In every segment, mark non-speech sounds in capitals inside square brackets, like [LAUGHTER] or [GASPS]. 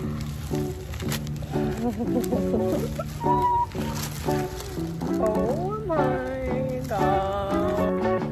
[LAUGHS] oh my god.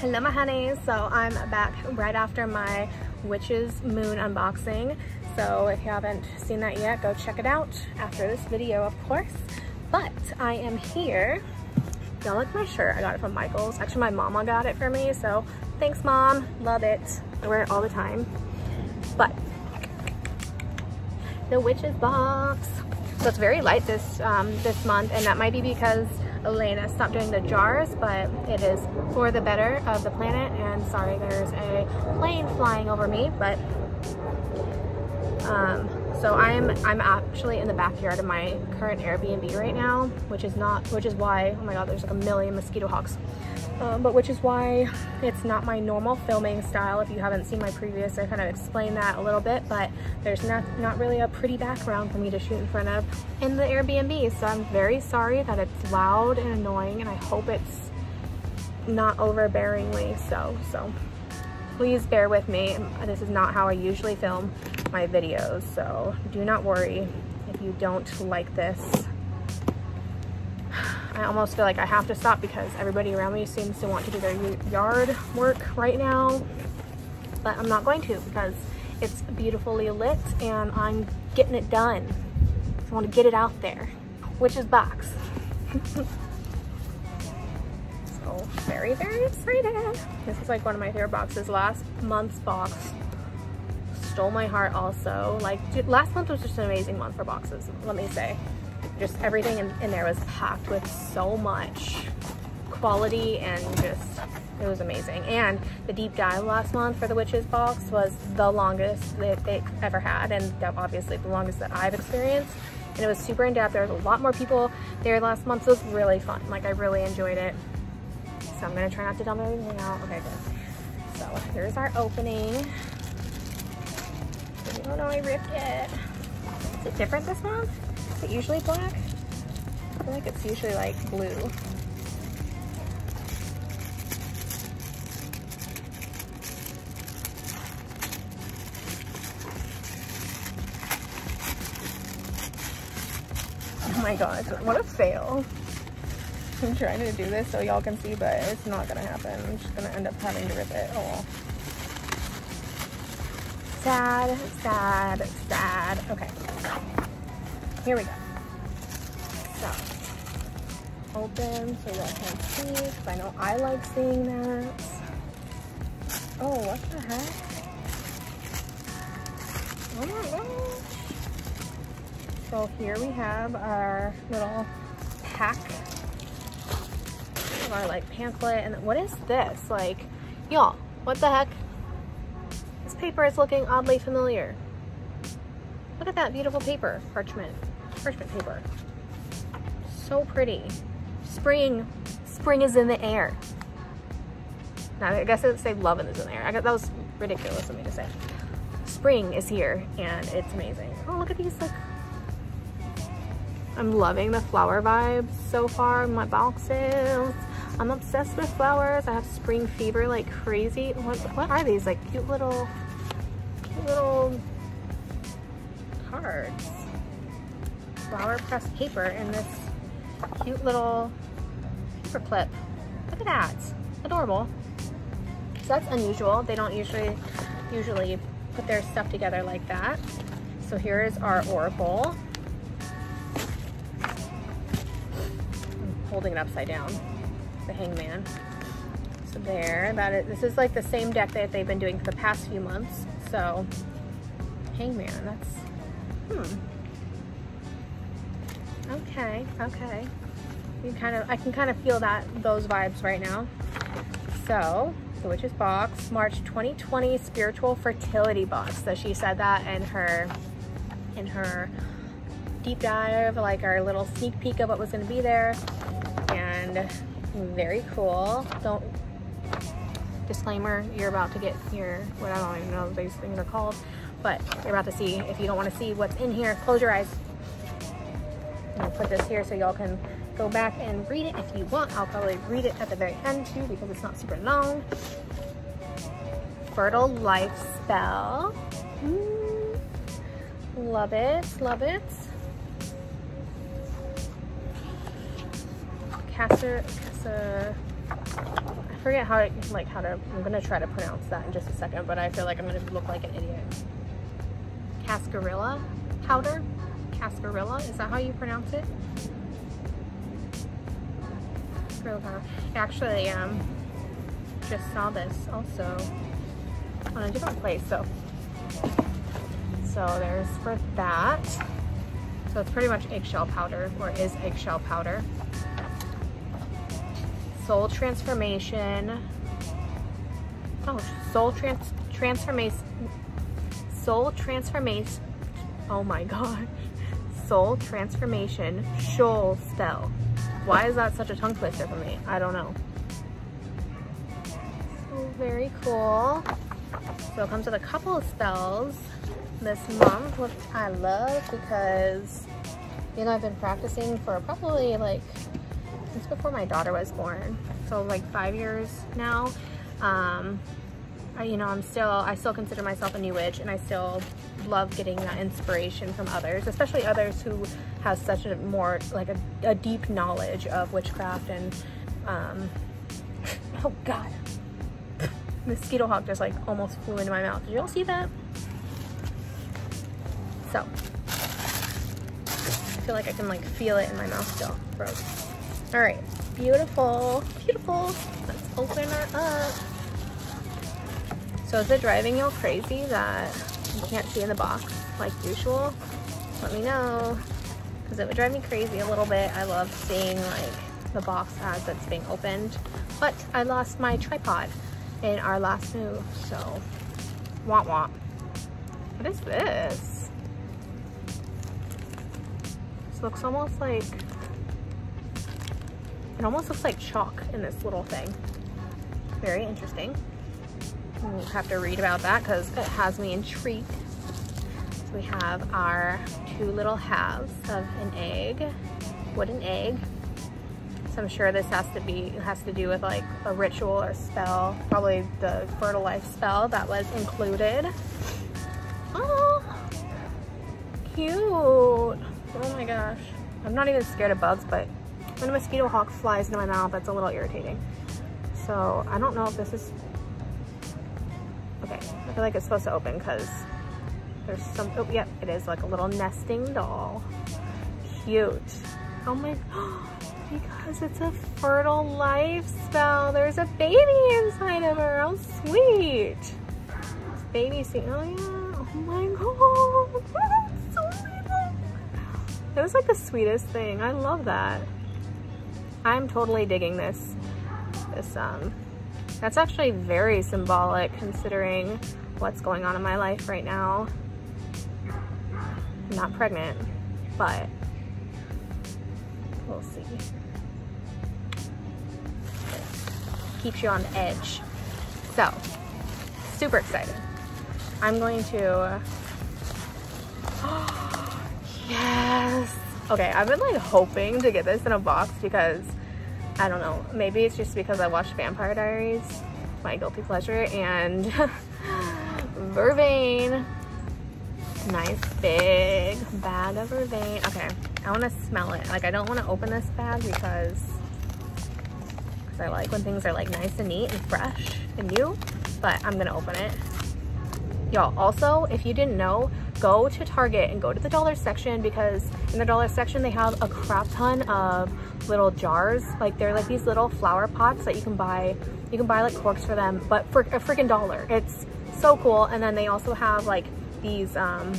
Hello my honeys, so I'm back right after my Witch's Moon unboxing. So if you haven't seen that yet, go check it out after this video, of course. But I am here. Don't like my shirt, I got it from Michael's. Actually, my mama got it for me, so thanks mom, love it. I wear it all the time. But the Witch's box. So it's very light this um, this month, and that might be because Elena stopped doing the jars, but it is for the better of the planet. And sorry, there's a plane flying over me, but um, so I'm I'm actually in the backyard of my current Airbnb right now, which is not which is why oh my god, there's like a million mosquito hawks. Um, but which is why it's not my normal filming style. If you haven't seen my previous, I kind of explained that a little bit, but there's not, not really a pretty background for me to shoot in front of in the Airbnb. So I'm very sorry that it's loud and annoying and I hope it's not overbearingly so. So please bear with me. This is not how I usually film my videos. So do not worry if you don't like this. I almost feel like I have to stop because everybody around me seems to want to do their yard work right now. But I'm not going to because it's beautifully lit and I'm getting it done. I want to get it out there. Witch's box. [LAUGHS] very, very excited. This is like one of my favorite boxes. Last month's box stole my heart also. Like last month was just an amazing month for boxes, let me say just everything in, in there was packed with so much quality and just it was amazing and the deep dive last month for the witches box was the longest that they ever had and obviously the longest that i've experienced and it was super in-depth there was a lot more people there last month so it was really fun like i really enjoyed it so i'm gonna try not to dump everything out okay good so here's our opening oh no i ripped it is it different this month is it usually black? I feel like it's usually like blue. Oh my god, what a fail. I'm trying to do this so y'all can see, but it's not gonna happen. I'm just gonna end up having to rip it. Oh Sad, sad, sad. Okay. Here we go. So, open so I can see, because I know I like seeing that. Oh, what the heck? Oh my gosh. So here we have our little pack our like pamphlet. And what is this? Like, y'all, what the heck? This paper is looking oddly familiar. Look at that beautiful paper, parchment parchment paper. So pretty. Spring, spring is in the air. Now, I guess it would say love is in the air. I got, that was ridiculous of me to say. Spring is here and it's amazing. Oh, look at these, like, I'm loving the flower vibes so far in my boxes. I'm obsessed with flowers. I have spring fever like crazy. What, what are these? Like cute little, little cards flower pressed paper in this cute little paper clip. Look at that, adorable. So that's unusual. They don't usually usually put their stuff together like that. So here is our oracle. I'm holding it upside down, the hangman. So there, that is, this is like the same deck that they've been doing for the past few months. So hangman, that's, hmm, Okay, okay. You kind of, I can kind of feel that, those vibes right now. So, the Witch's Box, March 2020 Spiritual Fertility Box. So she said that in her, in her deep dive, like our little sneak peek of what was going to be there. And very cool. Don't, disclaimer, you're about to get your, what I don't even know these things are called, but you're about to see, if you don't want to see what's in here, close your eyes, I'm gonna put this here so y'all can go back and read it if you want. I'll probably read it at the very end too because it's not super long. Fertile Life Spell. Mm. Love it, love it. Casser, Casser, I forget how to, like how to, I'm gonna try to pronounce that in just a second, but I feel like I'm gonna look like an idiot. Cascarilla powder? Cascarilla, is that how you pronounce it? Actually, um, just saw this also on a different place, so. So there's for that. So it's pretty much eggshell powder, or is eggshell powder. Soul Transformation. Oh, Soul Trans Transformation. Soul Transformation. Oh my god. Soul Transformation Shoal Spell. Why is that such a tongue twister for me? I don't know. So very cool. So it comes with a couple of spells this month, which I love because, you know, I've been practicing for probably like since before my daughter was born. So like five years now. Um, I, you know, I'm still, I still consider myself a new witch and I still love getting that inspiration from others, especially others who have such a more, like a, a deep knowledge of witchcraft and, um, [LAUGHS] oh God, [LAUGHS] mosquito hawk just like almost flew into my mouth. Did you all see that? So, I feel like I can like feel it in my mouth still. Gross. All right, beautiful, beautiful. Let's open her up. So is it driving you crazy that you can't see in the box like usual? Let me know, because it would drive me crazy a little bit. I love seeing like the box as it's being opened, but I lost my tripod in our last move, so womp womp. What is this? This looks almost like it almost looks like chalk in this little thing. Very interesting. We'll have to read about that because it has me intrigued. So we have our two little halves of an egg, wooden egg. So I'm sure this has to be, has to do with like a ritual or spell, probably the fertile life spell that was included. Oh, cute. Oh my gosh. I'm not even scared of bugs, but when a mosquito hawk flies into my mouth, that's a little irritating. So I don't know if this is, okay, I feel like it's supposed to open because there's some, oh, yep, it is like a little nesting doll. Cute. Oh my, [GASPS] because it's a fertile life spell. There's a baby inside of her, how sweet. Baby seeing, oh yeah, oh my [LAUGHS] God. It was like the sweetest thing. I love that. I'm totally digging this. This um, that's actually very symbolic considering what's going on in my life right now. I'm not pregnant, but we'll see. Keeps you on the edge. So, super excited. I'm going to, [GASPS] yes, Okay, I've been like hoping to get this in a box because I don't know, maybe it's just because I watched Vampire Diaries, my guilty pleasure, and [LAUGHS] vervain. Nice big bag of vervain. Okay, I want to smell it. Like I don't want to open this bag because I like when things are like nice and neat and fresh and new, but I'm gonna open it. Y'all, also, if you didn't know, go to Target and go to the dollar section because in the dollar section they have a crap ton of little jars. Like they're like these little flower pots that you can buy. You can buy like corks for them, but for a freaking dollar. It's so cool. And then they also have like these um,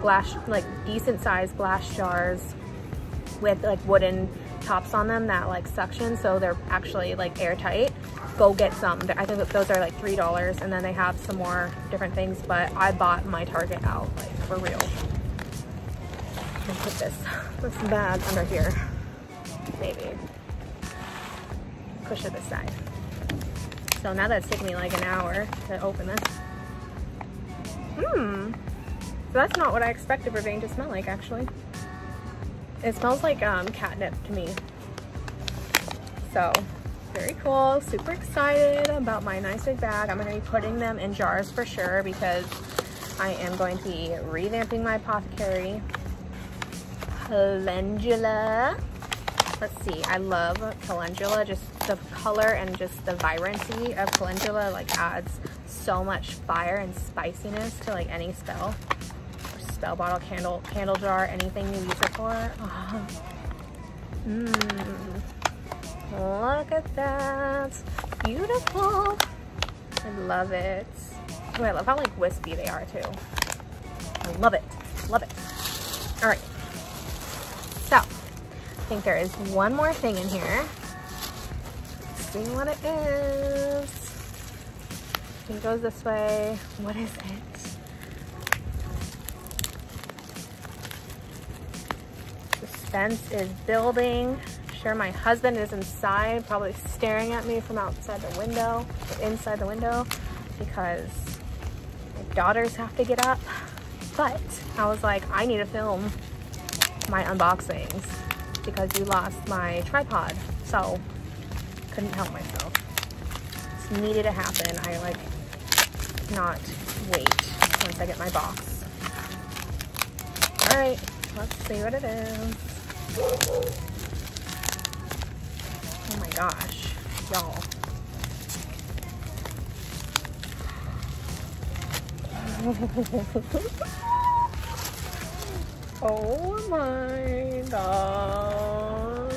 glass, like decent sized glass jars with like wooden tops on them that like suction so they're actually like airtight go get some i think those are like three dollars and then they have some more different things but i bought my target out like for real and put this [LAUGHS] this bag under here maybe push it aside so now that's taking me like an hour to open this hmm so that's not what i expected vervain to smell like actually it smells like um, catnip to me. So very cool, super excited about my nice big bag. I'm gonna be putting them in jars for sure because I am going to be revamping my apothecary. Calendula. Let's see, I love calendula, just the color and just the vibrancy of calendula like adds so much fire and spiciness to like any spell. spell bottle, candle, candle jar, anything you use it for. Mmm. [LAUGHS] Look at that. Beautiful. I love it. Oh, I love how like wispy they are too. I love it. Love it. All right. Think there is one more thing in here. Let's see what it is. I think it goes this way. What is it? Suspense is building sure my husband is inside, probably staring at me from outside the window, inside the window, because my daughters have to get up. But I was like, I need to film my unboxings because you lost my tripod. So couldn't help myself. This needed to happen. I like not wait once I get my box. All right, let's see what it is. Oh my gosh, y'all. [LAUGHS] oh my gosh.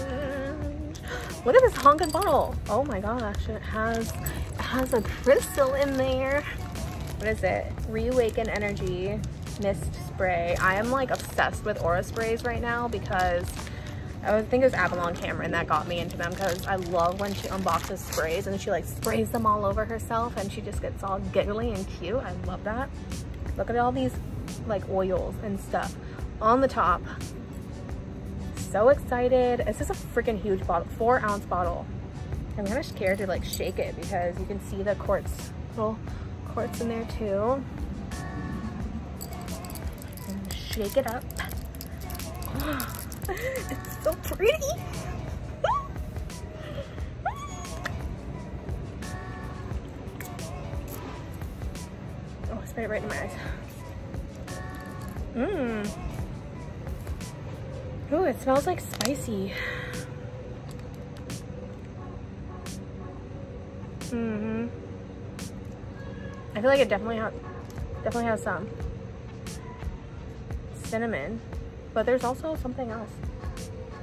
Look at this honking bottle. Oh my gosh, it has it has a crystal in there. What is it? Reawaken Energy Mist Spray. I am like obsessed with aura sprays right now because I think it was Avalon Cameron that got me into them because I love when she unboxes sprays and she like sprays them all over herself and she just gets all giggly and cute. I love that. Look at all these like oils and stuff on the top. So excited. This is a freaking huge bottle, four ounce bottle. I'm kind of scared to like shake it because you can see the quartz, little quartz in there too. And shake it up. Oh, [GASPS] it's so pretty. [LAUGHS] oh, I sprayed it right in my eyes. Mmm. Oh, it smells like spicy. Mm hmm I feel like it definitely has definitely has some cinnamon but there's also something else.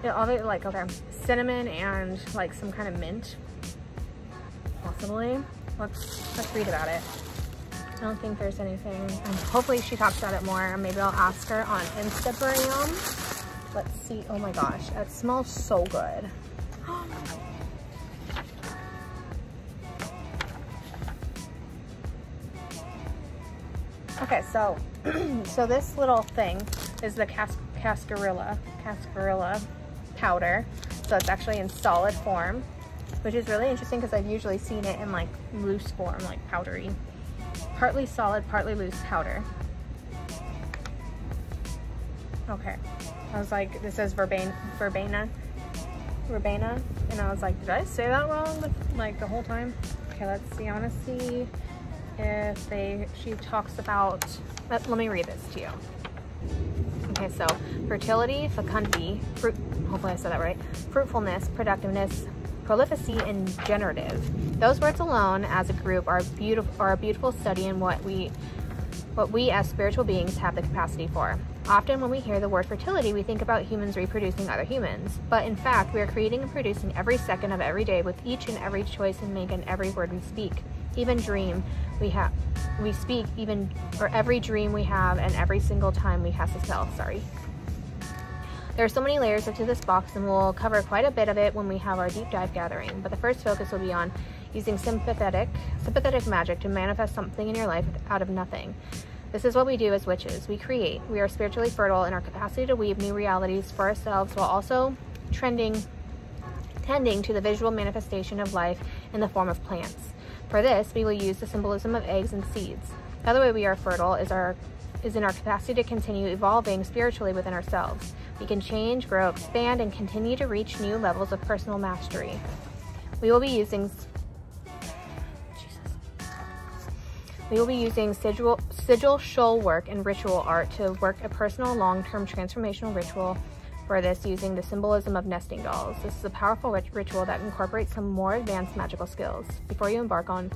Yeah, all the, like, okay, cinnamon and like some kind of mint, possibly. Let's, let's read about it. I don't think there's anything. And hopefully she talks about it more. Maybe I'll ask her on Instagram. Let's see. Oh my gosh, it smells so good. [GASPS] okay, so [CLEARS THROAT] so this little thing is the cast cascarilla, cascarilla powder. So it's actually in solid form, which is really interesting because I've usually seen it in like loose form, like powdery. Partly solid, partly loose powder. Okay. I was like, this says verbena, verbena, verbena. And I was like, did I say that wrong like the whole time? Okay, let's see. I want to see if they, she talks about, let, let me read this to you. Okay, so fertility, fecundity, fruit, hopefully I said that right, fruitfulness, productiveness, prolificacy, and generative. Those words alone as a group are beautiful are a beautiful study in what we what we as spiritual beings have the capacity for. Often when we hear the word fertility, we think about humans reproducing other humans. But in fact, we are creating and producing every second of every day with each and every choice we make and every word we speak. Even dream we have we speak even or every dream we have and every single time we have to spell sorry there are so many layers to this box and we'll cover quite a bit of it when we have our deep dive gathering but the first focus will be on using sympathetic sympathetic magic to manifest something in your life out of nothing this is what we do as witches we create we are spiritually fertile in our capacity to weave new realities for ourselves while also trending tending to the visual manifestation of life in the form of plants for this, we will use the symbolism of eggs and seeds. The other way we are fertile is, our, is in our capacity to continue evolving spiritually within ourselves. We can change, grow, expand, and continue to reach new levels of personal mastery. We will be using We will be using sigil, sigil shoal work and ritual art to work a personal long-term transformational ritual for this using the symbolism of nesting dolls. This is a powerful rit ritual that incorporates some more advanced magical skills. Before you embark on,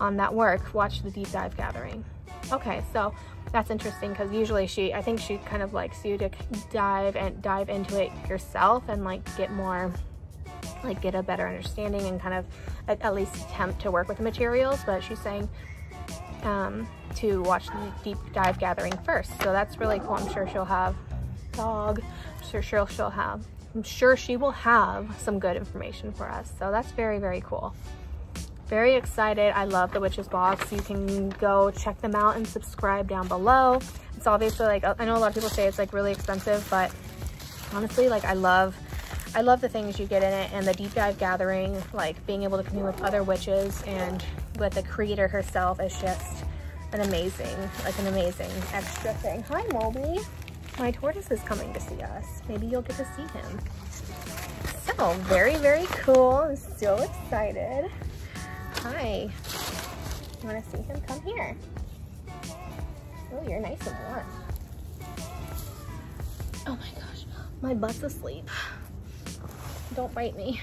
on that work, watch the deep dive gathering. Okay, so that's interesting because usually she, I think she kind of likes you to dive and dive into it yourself and like get more, like get a better understanding and kind of at, at least attempt to work with the materials, but she's saying um, to watch the deep dive gathering first. So that's really cool. I'm sure she'll have dog. I'm sure she'll, she'll have, I'm sure she will have some good information for us. So that's very, very cool. Very excited. I love the Witches Box. You can go check them out and subscribe down below. It's obviously like, I know a lot of people say it's like really expensive, but honestly, like I love I love the things you get in it and the deep dive gathering, like being able to commune with other witches and with the creator herself is just an amazing, like an amazing extra thing. Hi, Moby. My tortoise is coming to see us. Maybe you'll get to see him. So, very, very cool. I'm so excited. Hi. You want to see him? Come here. Oh, you're nice and warm. Oh my gosh, my butt's asleep. Don't bite me.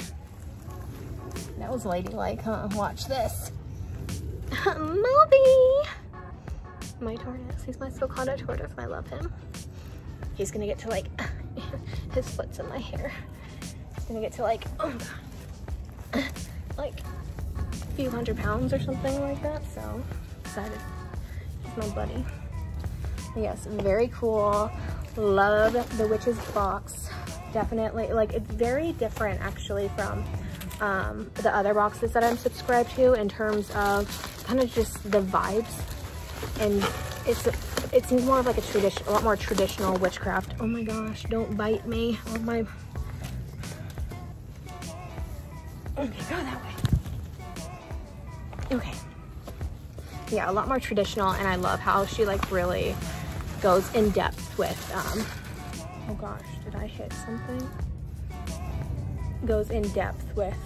That was ladylike, huh? Watch this. [LAUGHS] Moby! My tortoise. He's my Sulcata tortoise. I love him. He's gonna get to like, [LAUGHS] his foot's in my hair. He's gonna get to like, oh God, like a few hundred pounds or something like that. So excited. He's my buddy. Yes, very cool. Love the witch's box definitely, like it's very different actually from um, the other boxes that I'm subscribed to in terms of kind of just the vibes. And it's it seems more of like a tradition, a lot more traditional witchcraft. Oh my gosh, don't bite me. Oh my. Okay, go that way. Okay. Yeah, a lot more traditional and I love how she like really goes in depth with um, oh gosh, I hit something? Goes in depth with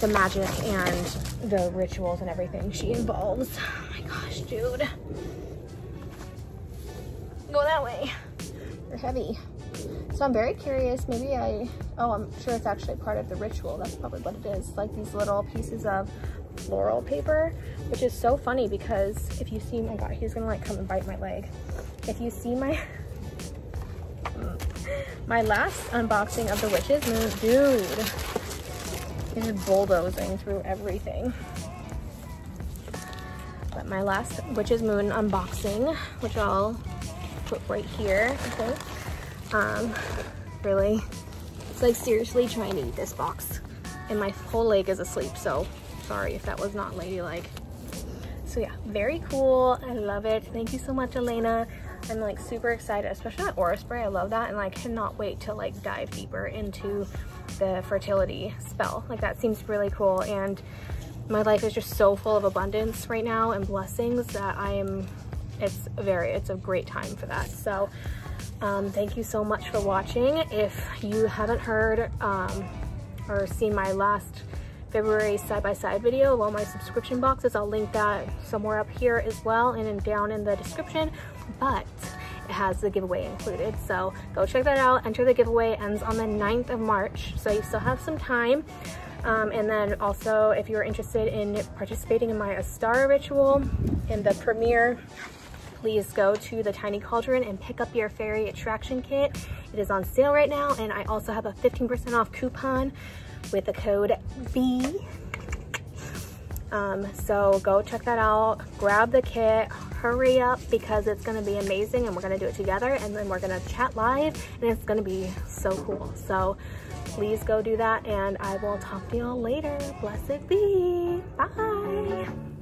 the magic and the rituals and everything she involves. Oh my gosh, dude. Go that way. You're heavy. So I'm very curious, maybe I, oh, I'm sure it's actually part of the ritual. That's probably what it is. Like these little pieces of floral paper, which is so funny because if you see, oh my God, he's gonna like come and bite my leg. If you see my, [LAUGHS] my last unboxing of the Witches Moon, dude, is bulldozing through everything. But my last Witches Moon unboxing, which I'll put right here, okay? Um, really, it's like seriously trying to eat this box. And my whole leg is asleep, so sorry if that was not ladylike. So yeah, very cool. I love it. Thank you so much, Elena. I'm like super excited, especially that aura spray. I love that and like cannot wait to like dive deeper into the fertility spell. Like that seems really cool and my life is just so full of abundance right now and blessings that I am, it's very, it's a great time for that. So um, thank you so much for watching. If you haven't heard um, or seen my last February side-by-side -side video all my subscription boxes, I'll link that somewhere up here as well and down in the description but it has the giveaway included. So go check that out. Enter the giveaway ends on the 9th of March. So you still have some time. Um, and then also if you're interested in participating in my Ostara ritual in the premiere, please go to the Tiny Cauldron and pick up your Faerie attraction kit. It is on sale right now and I also have a 15% off coupon with the code BEE. Um, so go check that out, grab the kit, hurry up because it's to be amazing and we're to do it together and then we're to chat live and it's to be so cool. So please go do that and I will talk to y'all later. Blessed be. Bye.